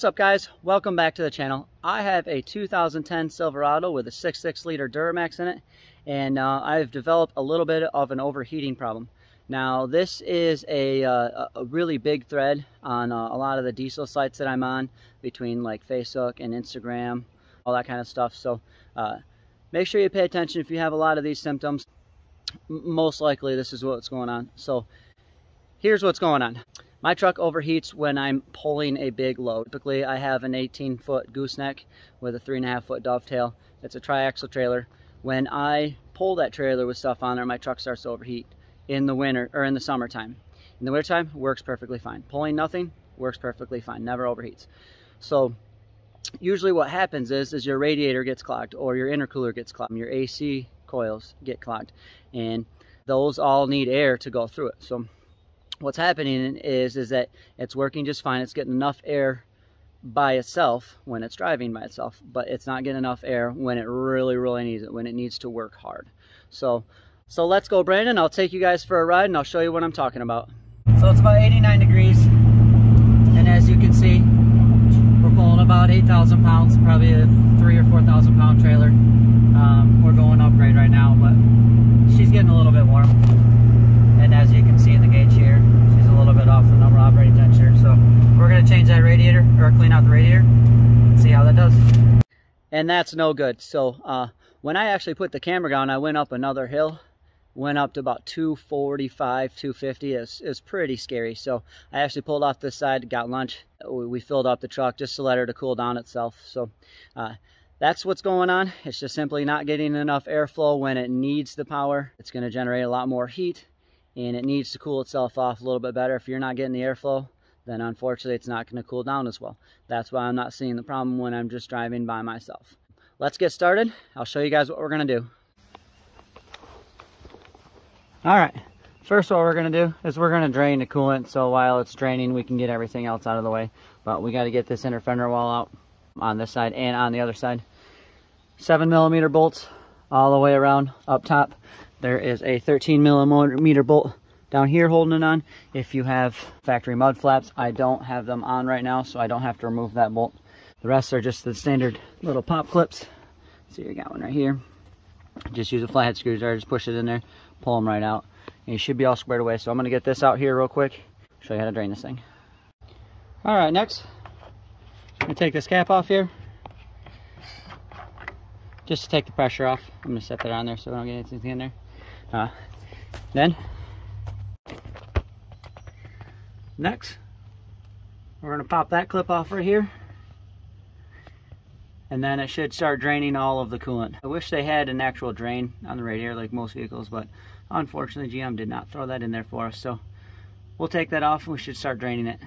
What's up guys? Welcome back to the channel. I have a 2010 Silverado with a 6.6 liter Duramax in it and uh, I've developed a little bit of an overheating problem. Now this is a, uh, a really big thread on uh, a lot of the diesel sites that I'm on between like Facebook and Instagram, all that kind of stuff. So uh, make sure you pay attention if you have a lot of these symptoms. most likely this is what's going on. So here's what's going on. My truck overheats when I'm pulling a big load. Typically, I have an 18 foot gooseneck with a three and a half foot dovetail. It's a triaxle trailer. When I pull that trailer with stuff on there, my truck starts to overheat in the winter or in the summertime. In the wintertime, works perfectly fine. Pulling nothing works perfectly fine, never overheats. So usually what happens is, is your radiator gets clogged or your intercooler gets clogged, your AC coils get clogged, and those all need air to go through it. So what's happening is is that it's working just fine. It's getting enough air by itself when it's driving by itself but it's not getting enough air when it really really needs it when it needs to work hard. So so let's go brandon. I'll take you guys for a ride and i'll show you what i'm talking about. So it's about 89 degrees and as you can see we're pulling about 8,000 pounds probably a three or 4,000 pound trailer. Um, we're going upgrade right now but she's getting a little bit warm and as you can see in the gauge here she's a little bit off the number operating temperature so we're going to change that radiator or clean out the radiator. See how that does. And that's no good. So uh, when I actually put the camera down I went up another hill went up to about 245 250 is is pretty scary. So I actually pulled off this side got lunch. We filled up the truck just to let her to cool down itself. So uh, that's what's going on. It's just simply not getting enough airflow when it needs the power. It's going to generate a lot more heat and it needs to cool itself off a little bit better. If you're not getting the airflow, then unfortunately it's not going to cool down as well. That's why I'm not seeing the problem when I'm just driving by myself. Let's get started. I'll show you guys what we're going to do. All right, first what we're going to do is we're going to drain the coolant so while it's draining we can get everything else out of the way. But we got to get this inner fender wall out on this side and on the other side. Seven millimeter bolts all the way around up top. There is a 13 millimeter bolt down here holding it on. If you have factory mud flaps, I don't have them on right now, so I don't have to remove that bolt. The rest are just the standard little pop clips. So you got one right here. Just use a flathead screwdriver, just push it in there, pull them right out. And you should be all squared away. So I'm gonna get this out here real quick, show you how to drain this thing. All right, next, I'm gonna take this cap off here. Just to take the pressure off. I'm gonna set that on there so I don't get anything in there. Uh, then, next, we're to pop that clip off right here. And then it should start draining all of the coolant. I wish they had an actual drain on the radiator like most vehicles, but unfortunately GM did not throw that in there for us. So we'll take that off and we should start draining it.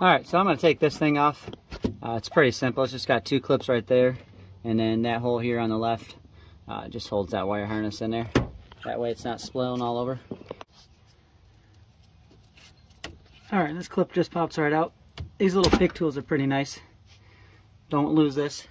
All right, so I'm gonna take this thing off. Uh, it's pretty simple. It's just got two clips right there. And then that hole here on the left uh, just holds that wire harness in there. That way it's not spilling all over. Alright, this clip just pops right out. These little pick tools are pretty nice. Don't lose this.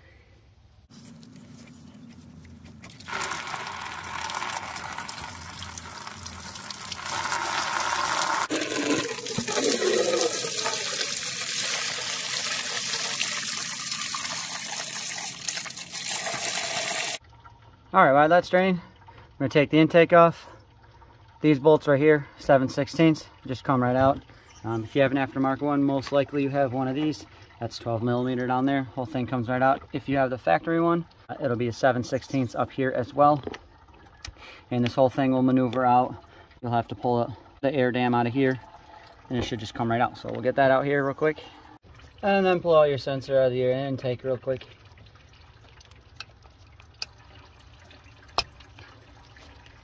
All right, while that's draining, I'm gonna take the intake off. These bolts right here, 7 16ths, just come right out. Um, if you have an aftermarket one, most likely you have one of these. That's 12 millimeter down there. Whole thing comes right out. If you have the factory one, uh, it'll be a 7 16 up here as well. And this whole thing will maneuver out. You'll have to pull the air dam out of here and it should just come right out. So we'll get that out here real quick. And then pull out your sensor out of your intake real quick.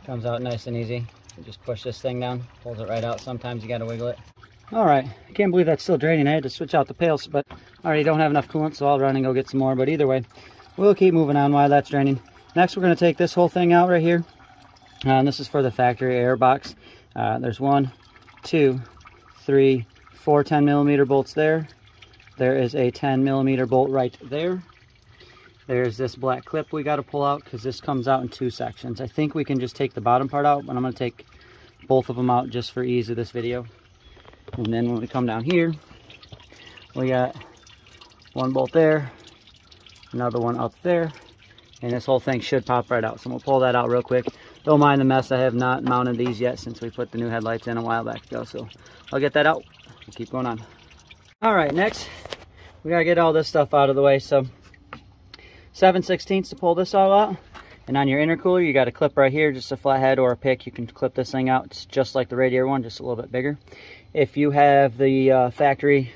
Comes out nice and easy. You just push this thing down, pulls it right out. Sometimes you gotta wiggle it. All right, I can't believe that's still draining. I had to switch out the pails, but I already don't have enough coolant, so I'll run and go get some more. But either way, we'll keep moving on while that's draining. Next, we're gonna take this whole thing out right here. Uh, and this is for the factory air box. Uh, there's one, two, three, four 10 millimeter bolts there. There is a 10 millimeter bolt right there. There's this black clip we got to pull out because this comes out in two sections. I think we can just take the bottom part out, but I'm going to take both of them out just for ease of this video. And then when we come down here, we got one bolt there, another one up there, and this whole thing should pop right out. So we'll pull that out real quick. Don't mind the mess. I have not mounted these yet since we put the new headlights in a while back ago. So I'll get that out. Keep going on. All right, next we gotta get all this stuff out of the way. So 7 16 to pull this all out. And on your intercooler, you got a clip right here, just a flathead or a pick. You can clip this thing out. It's just like the radiator one, just a little bit bigger. If you have the uh, factory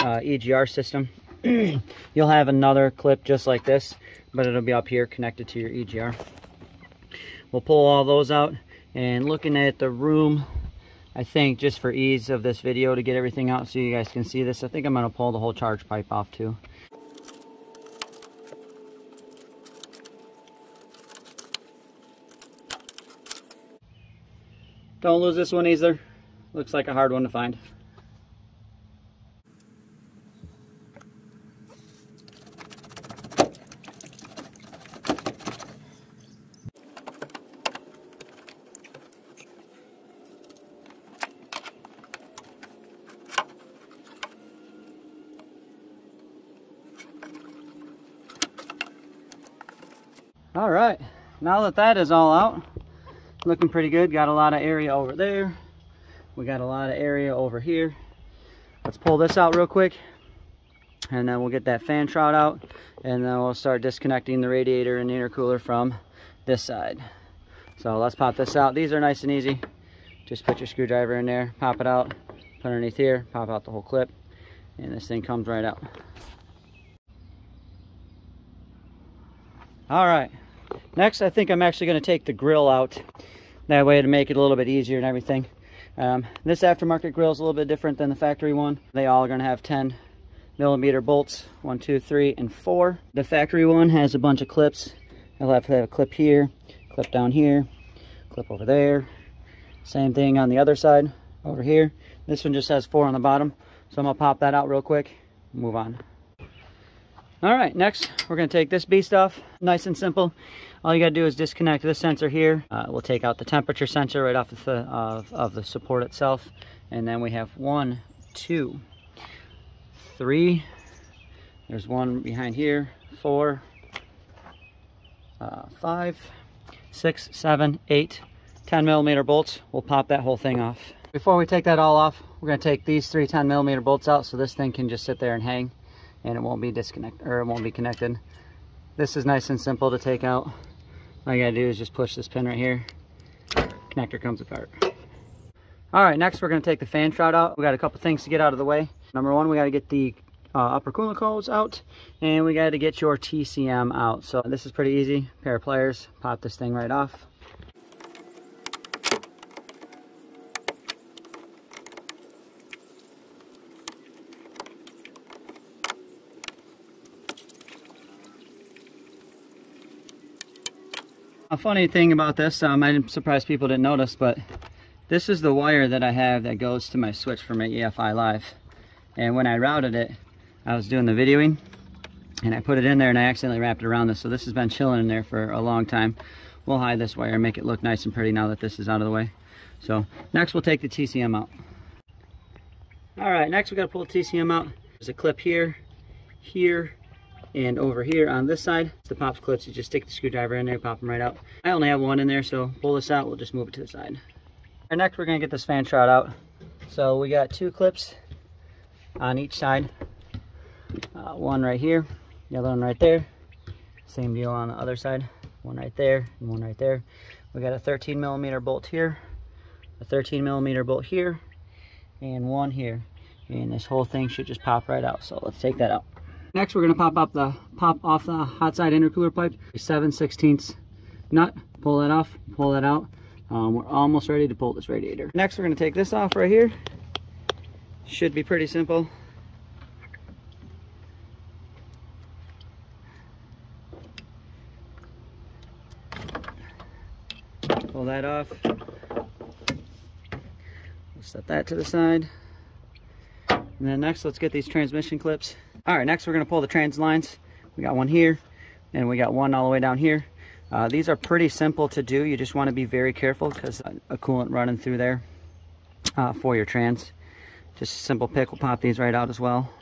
uh, EGR system, you'll have another clip just like this, but it'll be up here connected to your EGR. We'll pull all those out and looking at the room, I think just for ease of this video to get everything out so you guys can see this, I think I'm gonna pull the whole charge pipe off too. Don't lose this one either. Looks like a hard one to find. All right, now that that is all out, looking pretty good. Got a lot of area over there. We got a lot of area over here. Let's pull this out real quick and then we'll get that fan shroud out and then we'll start disconnecting the radiator and the intercooler from this side. So let's pop this out. These are nice and easy. Just put your screwdriver in there, pop it out, put underneath here, pop out the whole clip, and this thing comes right out. All right, next I think I'm actually gonna take the grill out. That way to make it a little bit easier and everything. Um, this aftermarket grill is a little bit different than the factory one. They all are gonna have 10 millimeter bolts, one, two, three, and four. The factory one has a bunch of clips. I'll have to have a clip here, clip down here, clip over there. Same thing on the other side, over here. This one just has four on the bottom. So I'm gonna pop that out real quick, move on. All right, next we're gonna take this beast off. Nice and simple. All you gotta do is disconnect this sensor here. Uh, we'll take out the temperature sensor right off the, of, of the support itself. And then we have one, two, three. There's one behind here, four, uh, five, six, seven, eight, 10 millimeter bolts. We'll pop that whole thing off. Before we take that all off, we're gonna take these three 10 millimeter bolts out so this thing can just sit there and hang and it won't be disconnected or it won't be connected. This is nice and simple to take out. All you gotta do is just push this pin right here. Connector comes apart. All right, next we're gonna take the fan shroud out. We got a couple things to get out of the way. Number one, we gotta get the uh, upper coolant coils out and we gotta get your TCM out. So this is pretty easy. Pair of pliers, pop this thing right off. A funny thing about this, um, I'm surprised people didn't notice, but this is the wire that I have that goes to my switch for my EFI Live. And when I routed it, I was doing the videoing, and I put it in there and I accidentally wrapped it around this. So this has been chilling in there for a long time. We'll hide this wire and make it look nice and pretty now that this is out of the way. So next we'll take the TCM out. All right, next we gotta pull the TCM out. There's a clip here, here, and over here on this side, the pops clips, you just stick the screwdriver in there, pop them right out. I only have one in there, so pull this out, we'll just move it to the side. And next we're gonna get this fan shroud out. So we got two clips on each side. Uh, one right here, the other one right there. Same deal on the other side. One right there and one right there. We got a 13 millimeter bolt here, a 13 millimeter bolt here, and one here. And this whole thing should just pop right out. So let's take that out. Next, we're gonna pop up the pop off the hot side intercooler pipe. 7 16 nut, pull that off, pull that out. Um, we're almost ready to pull this radiator. Next, we're gonna take this off right here. Should be pretty simple. Pull that off. We'll set that to the side. And then next, let's get these transmission clips. All right, next we're gonna pull the trans lines. We got one here, and we got one all the way down here. Uh, these are pretty simple to do. You just wanna be very careful because a coolant running through there uh, for your trans. Just a simple pick, we'll pop these right out as well.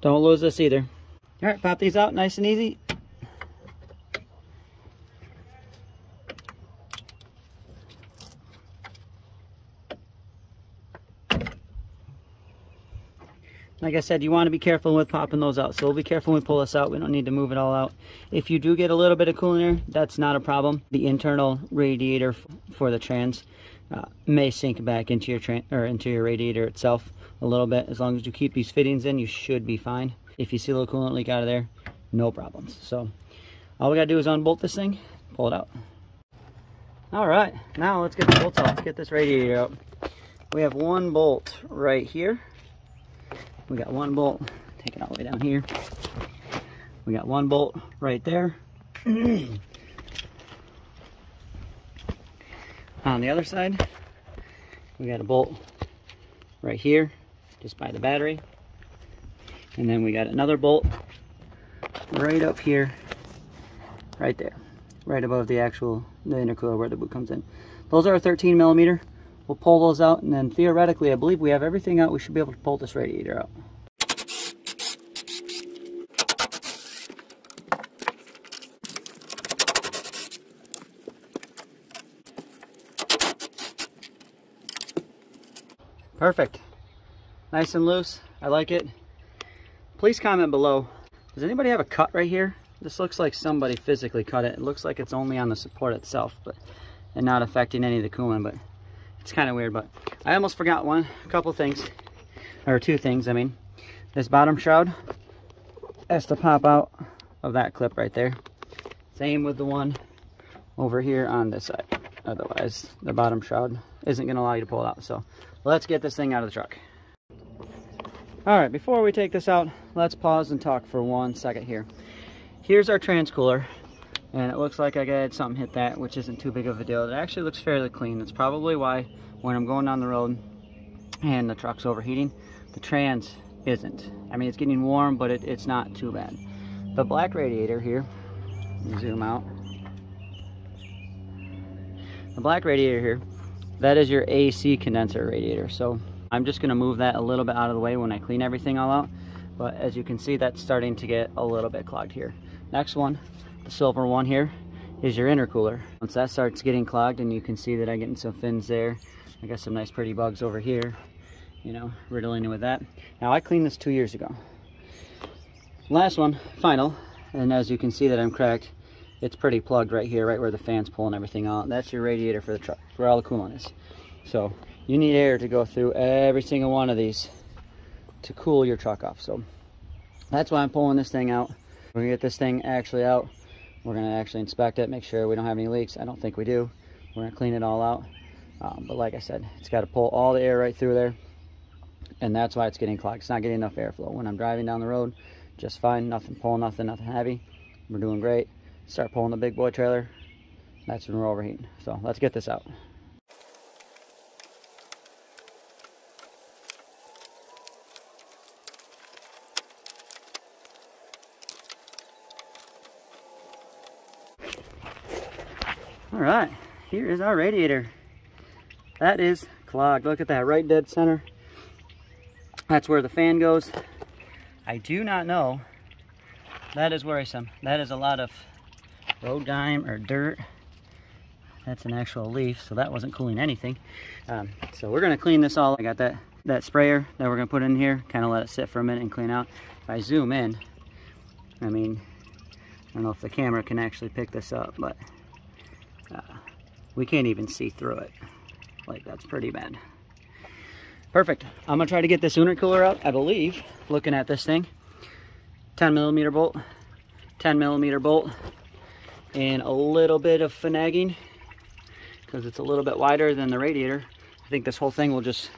Don't lose this either. All right, pop these out nice and easy. Like I said, you want to be careful with popping those out. So we'll be careful when we pull this out. We don't need to move it all out. If you do get a little bit of cooling air, that's not a problem. The internal radiator for the trans uh, may sink back into your or into your radiator itself a little bit. As long as you keep these fittings in, you should be fine. If you see a little coolant leak out of there, no problems. So all we gotta do is unbolt this thing, pull it out. All right, now let's get the bolts out. Let's get this radiator out. We have one bolt right here we got one bolt, take it all the way down here. We got one bolt right there. On the other side, we got a bolt right here, just by the battery. And then we got another bolt right up here, right there, right above the actual, the intercooler where the boot comes in. Those are 13 millimeter. We'll pull those out and then theoretically, I believe we have everything out. We should be able to pull this radiator out. Perfect. Nice and loose. I like it. Please comment below. Does anybody have a cut right here? This looks like somebody physically cut it. It looks like it's only on the support itself, but and not affecting any of the cooling, but it's kind of weird, but I almost forgot one, a couple things, or two things, I mean. This bottom shroud has to pop out of that clip right there. Same with the one over here on this side. Otherwise, the bottom shroud isn't going to allow you to pull it out. So let's get this thing out of the truck. All right, before we take this out, let's pause and talk for one second here. Here's our transcooler and it looks like I got something hit that which isn't too big of a deal. It actually looks fairly clean. That's probably why when I'm going down the road and the truck's overheating the trans isn't. I mean it's getting warm but it, it's not too bad. The black radiator here zoom out. The black radiator here that is your AC condenser radiator. So I'm just gonna move that a little bit out of the way when I clean everything all out. But as you can see that's starting to get a little bit clogged here. Next one the silver one here is your intercooler. Once that starts getting clogged and you can see that I'm getting some fins there, I got some nice pretty bugs over here, you know, riddling with that. Now I cleaned this two years ago. Last one, final, and as you can see that I'm cracked, it's pretty plugged right here, right where the fan's pulling everything out. That's your radiator for the truck, where all the coolant is. So you need air to go through every single one of these to cool your truck off. So that's why I'm pulling this thing out. We're gonna get this thing actually out we're to actually inspect it, make sure we don't have any leaks. I don't think we do. We're to clean it all out. Um, but like I said, it's got to pull all the air right through there. And that's why it's getting clogged. It's not getting enough airflow. When I'm driving down the road, just fine. Nothing pulling, nothing, nothing heavy. We're doing great. Start pulling the big boy trailer. That's when we're overheating. So let's get this out. Right, here is our radiator. That is clogged. Look at that, right dead center. That's where the fan goes. I do not know. That is worrisome. That is a lot of road grime or dirt. That's an actual leaf, so that wasn't cooling anything. Um, so we're gonna clean this all. I got that, that sprayer that we're gonna put in here, kind of let it sit for a minute and clean out. If I zoom in, I mean, I don't know if the camera can actually pick this up, but we can't even see through it. Like, that's pretty bad. Perfect. I'm gonna try to get this intercooler out, I believe, looking at this thing. 10 millimeter bolt, 10 millimeter bolt, and a little bit of finagging because it's a little bit wider than the radiator. I think this whole thing will just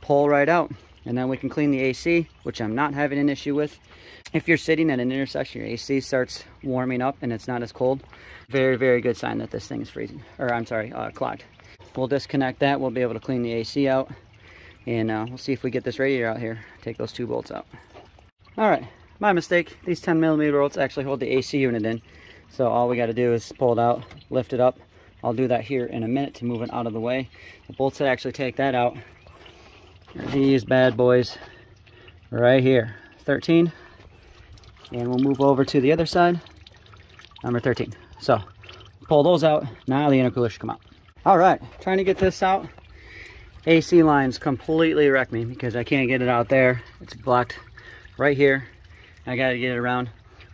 pull right out and then we can clean the AC, which I'm not having an issue with. If you're sitting at an intersection, your AC starts warming up and it's not as cold, very, very good sign that this thing is freezing, or I'm sorry, uh, clogged. We'll disconnect that, we'll be able to clean the AC out, and uh, we'll see if we get this radiator out here, take those two bolts out. All right, my mistake. These 10 millimeter bolts actually hold the AC unit in, so all we gotta do is pull it out, lift it up. I'll do that here in a minute to move it out of the way. The bolts that actually take that out these bad boys right here 13. And we'll move over to the other side, number 13. So pull those out. Now the intercooler should come out. All right, trying to get this out. AC lines completely wrecked me because I can't get it out there. It's blocked right here. I gotta get it around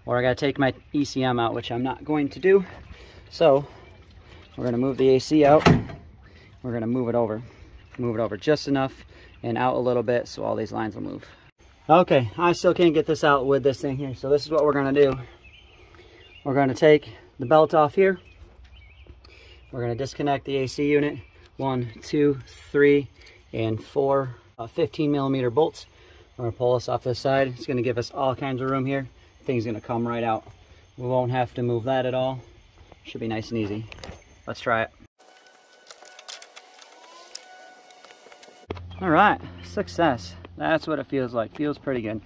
or I gotta take my ECM out, which I'm not going to do. So we're gonna move the AC out. We're gonna move it over. Move it over just enough and out a little bit so all these lines will move. Okay, I still can't get this out with this thing here. So this is what we're gonna do. We're gonna take the belt off here. We're gonna disconnect the AC unit. One, two, three, and four uh, 15 millimeter bolts. We're gonna pull this off this side. It's gonna give us all kinds of room here. Thing's gonna come right out. We won't have to move that at all. Should be nice and easy. Let's try it. All right, success. That's what it feels like. Feels pretty good.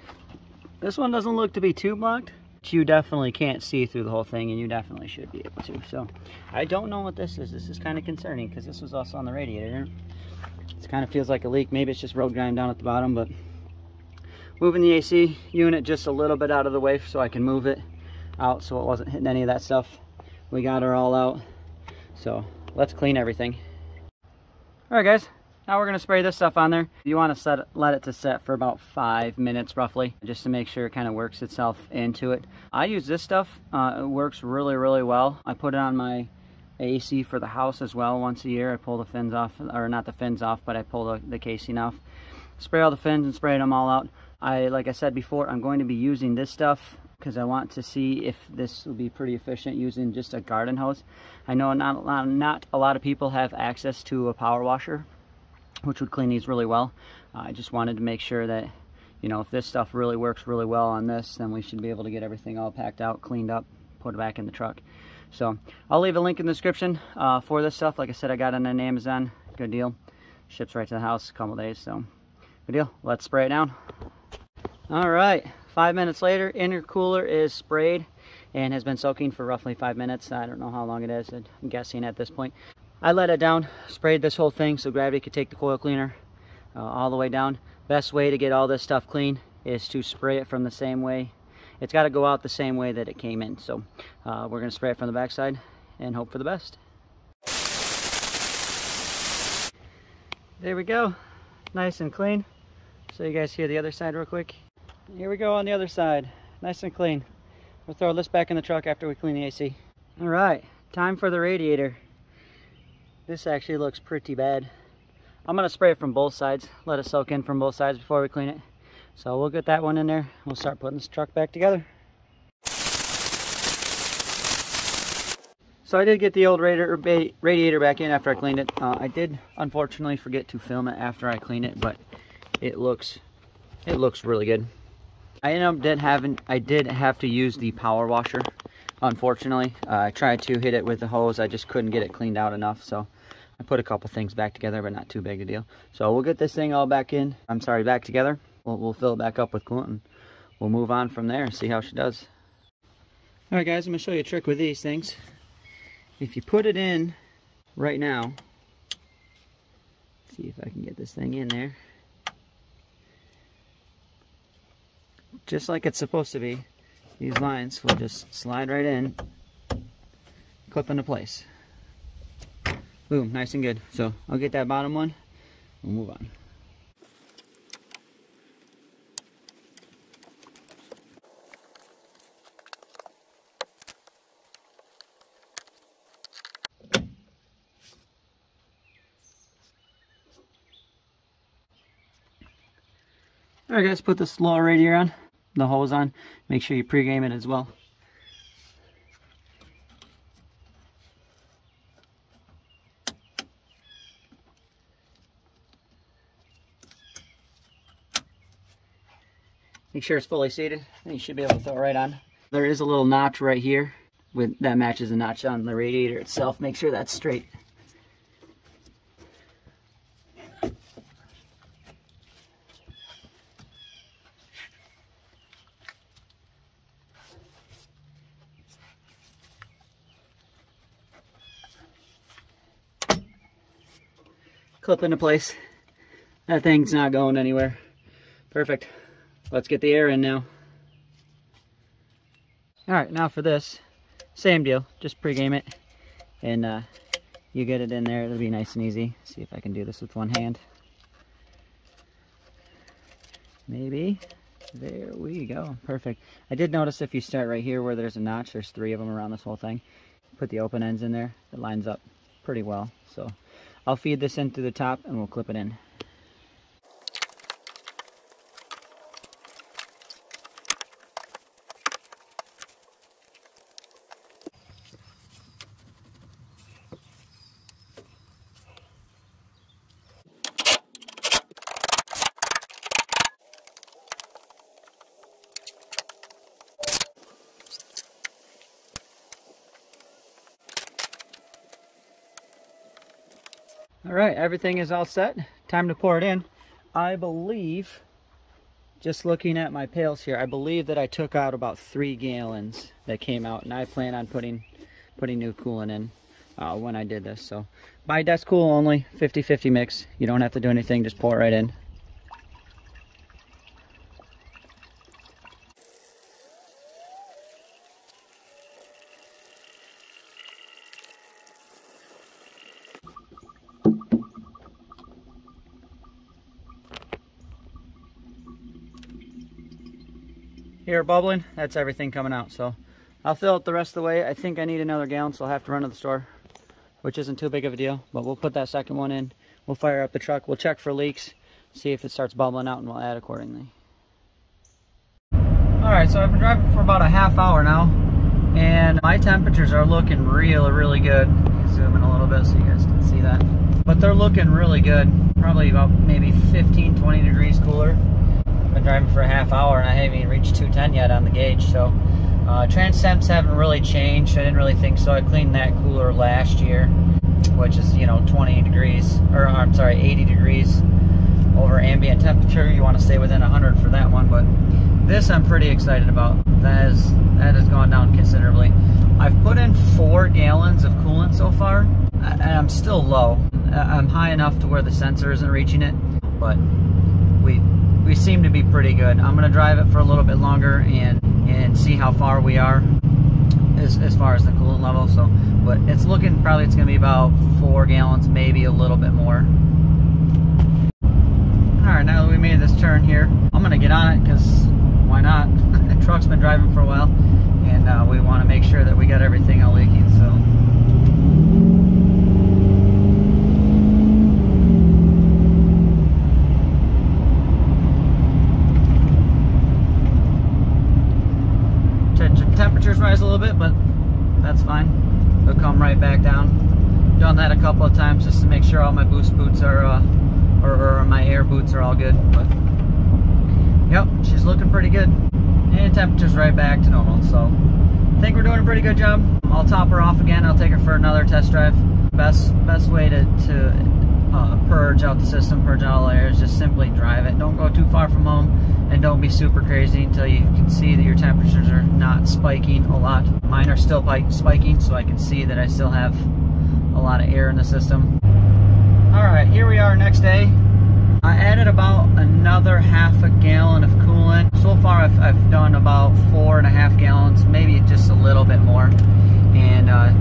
This one doesn't look to be too blocked. You definitely can't see through the whole thing and you definitely should be able to. So I don't know what this is. This is kind of concerning because this was also on the radiator. It kind of feels like a leak. Maybe it's just road grind down at the bottom, but moving the AC unit just a little bit out of the way so I can move it out so it wasn't hitting any of that stuff. We got her all out. So let's clean everything. All right, guys, now we're gonna spray this stuff on there. You wanna set, let it to set for about five minutes roughly, just to make sure it kind of works itself into it. I use this stuff, uh, it works really, really well. I put it on my AC for the house as well once a year. I pull the fins off, or not the fins off, but I pull the, the casing off. Spray all the fins and spray them all out. I, like I said before, I'm going to be using this stuff because I want to see if this will be pretty efficient using just a garden hose. I know not a lot, not a lot of people have access to a power washer, which would clean these really well. Uh, I just wanted to make sure that, you know, if this stuff really works really well on this, then we should be able to get everything all packed out, cleaned up, put it back in the truck. So I'll leave a link in the description uh, for this stuff. Like I said, I got it on Amazon. Good deal. Ships right to the house a couple days. So good deal. Let's spray it down. All right, five minutes later, intercooler is sprayed and has been soaking for roughly five minutes. I don't know how long it is, I'm guessing at this point. I let it down, sprayed this whole thing so gravity could take the coil cleaner uh, all the way down. Best way to get all this stuff clean is to spray it from the same way. It's got to go out the same way that it came in. So uh, we're going to spray it from the backside and hope for the best. There we go. Nice and clean. So you guys hear the other side real quick. Here we go on the other side. Nice and clean. We'll throw this back in the truck after we clean the AC. All right, time for the radiator. This actually looks pretty bad. I'm gonna spray it from both sides, let it soak in from both sides before we clean it. So we'll get that one in there. We'll start putting this truck back together. So I did get the old radiator, radiator back in after I cleaned it. Uh, I did unfortunately forget to film it after I cleaned it, but it looks it looks really good. I ended up did having I did have to use the power washer. Unfortunately, uh, I tried to hit it with the hose. I just couldn't get it cleaned out enough. So I put a couple things back together, but not too big a deal. So we'll get this thing all back in. I'm sorry, back together. We'll, we'll fill it back up with coolant and we'll move on from there and see how she does. All right, guys, I'm gonna show you a trick with these things. If you put it in right now, see if I can get this thing in there. just like it's supposed to be, these lines will just slide right in, clip into place. Boom, nice and good. So I'll get that bottom one, we'll move on. Alright guys, put this lower radiator on the hose on. Make sure you pregame it as well. Make sure it's fully seated, and you should be able to throw it right on. There is a little notch right here with that matches the notch on the radiator itself. Make sure that's straight. clip into place. That thing's not going anywhere. Perfect. Let's get the air in now. All right, now for this, same deal, just pregame it and uh, you get it in there, it'll be nice and easy. See if I can do this with one hand. Maybe. There we go. Perfect. I did notice if you start right here where there's a notch, there's three of them around this whole thing. Put the open ends in there. It lines up pretty well. So I'll feed this in through the top and we'll clip it in. All right, everything is all set. Time to pour it in. I believe, just looking at my pails here, I believe that I took out about three gallons that came out, and I plan on putting putting new coolant in uh, when I did this. So, by DexCool only, 50-50 mix. You don't have to do anything, just pour it right in. Here bubbling, that's everything coming out. So I'll fill it the rest of the way. I think I need another gallon, so I'll have to run to the store, which isn't too big of a deal. But we'll put that second one in. We'll fire up the truck. We'll check for leaks, see if it starts bubbling out, and we'll add accordingly. All right, so I've been driving for about a half hour now, and my temperatures are looking real, really good. Zoom in a little bit so you guys can see that. But they're looking really good. Probably about maybe 15, 20 degrees cooler been driving for a half hour and I haven't even reached 210 yet on the gauge. So uh, trans temps haven't really changed. I didn't really think so. I cleaned that cooler last year, which is, you know, 20 degrees, or I'm sorry, 80 degrees over ambient temperature. You want to stay within 100 for that one, but this I'm pretty excited about. That has, that has gone down considerably. I've put in four gallons of coolant so far, and I'm still low. I'm high enough to where the sensor isn't reaching it, but we seem to be pretty good. I'm gonna drive it for a little bit longer and and see how far we are as, as far as the coolant level. So, but it's looking probably it's gonna be about four gallons, maybe a little bit more. All right, now that we made this turn here, I'm gonna get on it because why not? the truck's been driving for a while, and uh, we want to make sure that we got everything all leaking. So. Temperatures rise a little bit, but that's fine. They'll come right back down. Done that a couple of times just to make sure all my boost boots are, uh, or, or my air boots are all good. But yep, she's looking pretty good. And temperature's right back to normal, so I think we're doing a pretty good job. I'll top her off again. I'll take her for another test drive. Best best way to, to uh, purge out the system, purge out all air is just simply drive it. Don't go too far from home and don't be super crazy until you can see that your temperatures are not spiking a lot. Mine are still spiking, so I can see that I still have a lot of air in the system. All right, here we are next day. I added about another half a gallon of coolant. So far, I've, I've done about four and a half gallons, maybe just a little bit more. And uh,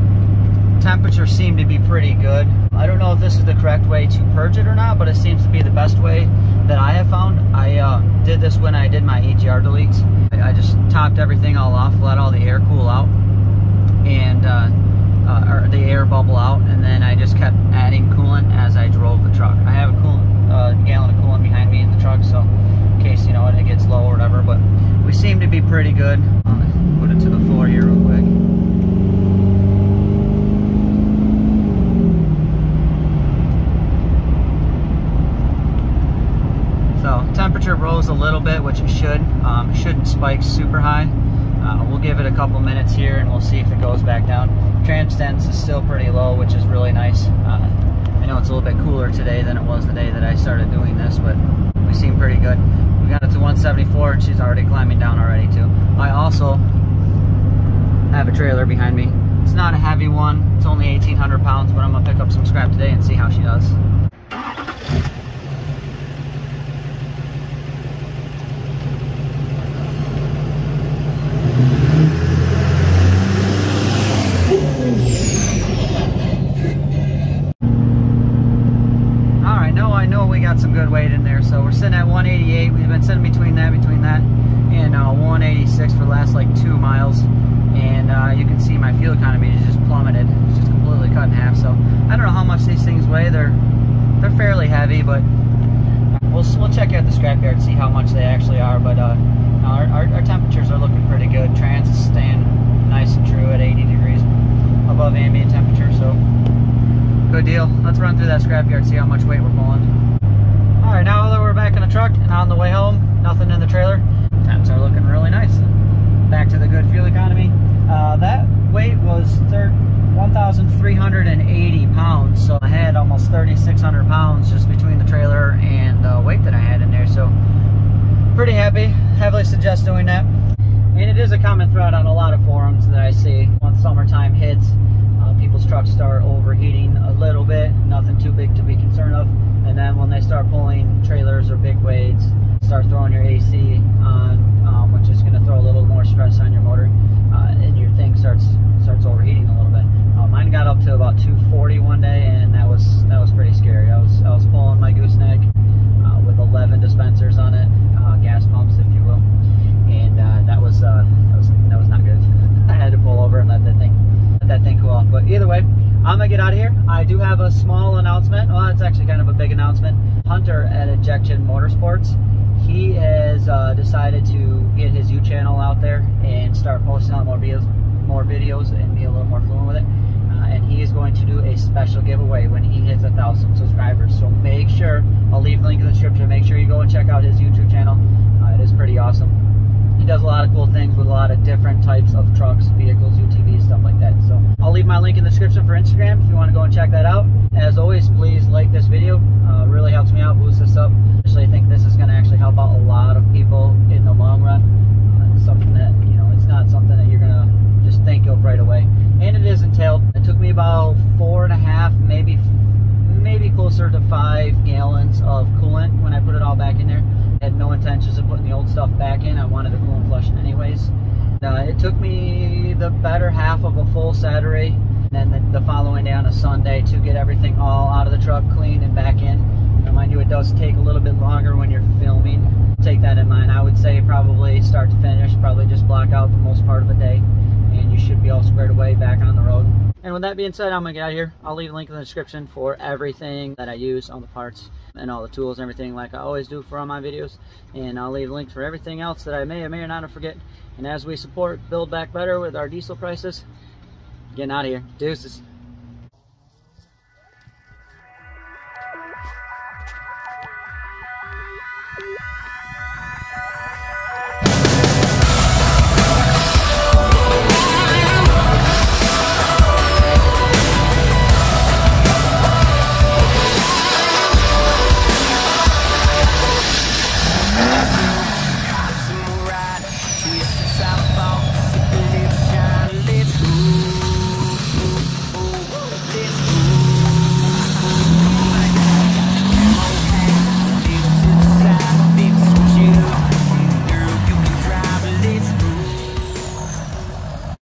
temperatures seem to be pretty good. I don't know if this is the correct way to purge it or not, but it seems to be the best way that I have found. I uh, did this when I did my EGR deletes. I just topped everything all off, let all the air cool out, and uh, uh, or the air bubble out, and then I just kept adding coolant as I drove the truck. I have a coolant, uh, gallon of coolant behind me in the truck, so in case you know it gets low or whatever. But we seem to be pretty good. put it to the floor here real quick. Temperature rose a little bit, which it should. Um, shouldn't spike super high. Uh, we'll give it a couple minutes here and we'll see if it goes back down. Trans temps is still pretty low, which is really nice. Uh, I know it's a little bit cooler today than it was the day that I started doing this, but we seem pretty good. We got it to 174 and she's already climbing down already too. I also have a trailer behind me. It's not a heavy one. It's only 1,800 pounds, but I'm gonna pick up some scrap today and see how she does. I know we got some good weight in there. So we're sitting at 188. We've been sitting between that, between that, and uh, 186 for the last like two miles. And uh, you can see my fuel economy is just plummeted. It's just completely cut in half. So I don't know how much these things weigh. They're they're fairly heavy, but we'll we'll check out the scrapyard see how much they actually are. But uh, our, our, our temperatures are looking pretty good. Trans is staying nice and true at 80 degrees above ambient temperature. So good deal. Let's run through that scrapyard, see how much weight we're pulling. Right, now that we're back in the truck and on the way home, nothing in the trailer. Temps are looking really nice. Back to the good fuel economy. Uh, that weight was 1,380 pounds, so I had almost 3,600 pounds just between the trailer and the weight that I had in there. So pretty happy. Heavily suggest doing that. And it is a common thread on a lot of forums that I see once summertime hits people's trucks start overheating a little bit, nothing too big to be concerned of. And then when they start pulling trailers or big weights, start throwing your AC on, um, which is going to throw a little more stress on your motor, uh, and your thing starts starts overheating a little bit. Uh, mine got up to about 240 one day, and that was that was pretty scary. I was I was pulling my gooseneck uh, with 11 dispensers on it, uh, gas pumps, if you will, and uh, that was uh, that was that was not good. I had to pull over and let that thing let that thing cool off. But either way, I'm gonna get out of here. I do have a small announcement. Well, it's actually kind of a big announcement. Hunter at Injected Motorsports, he has uh, decided to get his U channel out there and start posting out more videos, more videos, and be a little more fluent with it. Uh, and he is going to do a special giveaway when he hits a thousand subscribers. So make sure I'll leave the link in the description. Make sure you go and check out his YouTube channel. Uh, it is pretty awesome he does a lot of cool things with a lot of different types of trucks, vehicles, UTVs, stuff like that. I'll leave my link in the description for Instagram if you want to go and check that out. As always, please like this video. Uh, really helps me out, boosts this up. Especially I think this is going to actually help out a lot of people in the long run. Uh, something that, you know, it's not something that you're going to just think of right away. And it is entailed. It took me about four and a half, maybe maybe closer to five gallons of coolant when I put it all back in there had no intentions of putting the old stuff back in. I wanted to cool and flush anyways. Uh, it took me the better half of a full Saturday and then the, following day on a Sunday to get everything all out of the truck clean and back in. Now, mind you, it does take a little bit longer when you're filming. Take that in mind. I would say probably start to finish, probably just block out the most part of the day and you should be all squared away back on the road. And with that being said, I'm gonna get out of here. I'll leave a link in the description for everything that I use on the parts and all the tools and everything like I always do for all my videos. And I'll leave links for everything else that I may or may or not have forget. And as we support Build Back Better with our diesel prices, getting out of here. Deuces.